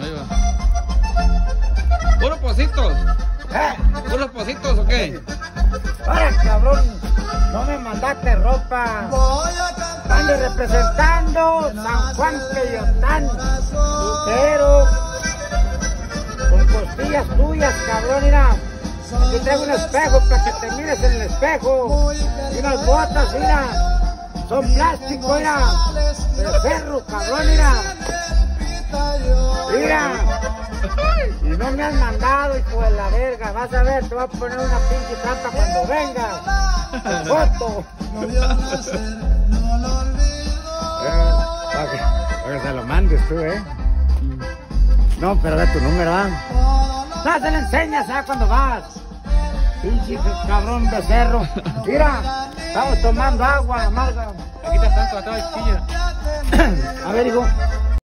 Va. ¿Puros positos? ¿Eh? ¿Puros positos o qué? Ahora, cabrón, no me mandaste ropa. Ande representando San Juan Queyotán. Pero con costillas tuyas, cabrón, mira. Aquí traigo un espejo para que te mires en el espejo. Y unas botas, mira. Son plástico, mira. De ferro, cabrón, mira. Y no me has mandado, hijo de la verga. Vas a ver, te voy a poner una pinche trampa cuando vengas. Foto. Eh, Para que, para que se lo mandes tú, ¿eh? No, pero ve tu número, ¿ah? No, se le enseñas, ¿ah? Cuando vas. Pinche cabrón becerro. Mira, estamos tomando agua, amarga. Aquí está Franco, atrás de. A ver, hijo.